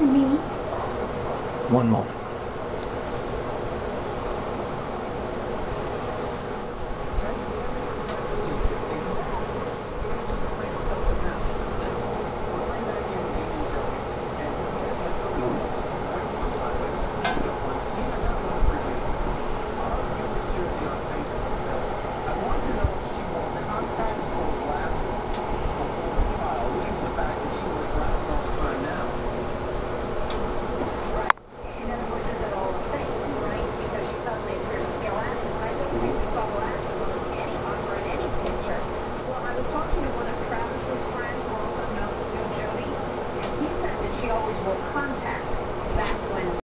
Me. One moment. will contact.